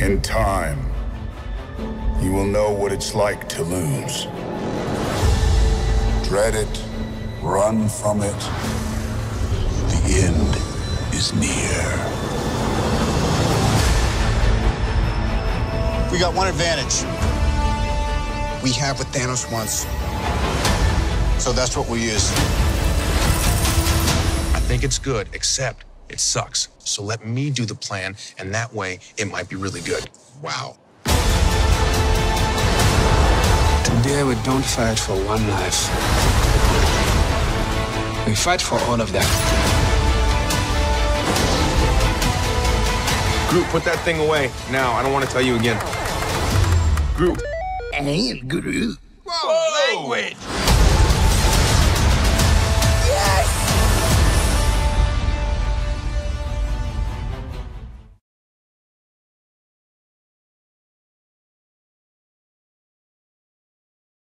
In time, you will know what it's like to lose. Dread it, run from it. The end is near. We got one advantage. We have what Thanos wants. So that's what we use. I think it's good, except it sucks. So let me do the plan, and that way it might be really good. Wow. Today we don't fight for one life. We fight for all of them. Groot, put that thing away. Now, I don't want to tell you again. Groot. Hey, Groot. Whoa, language!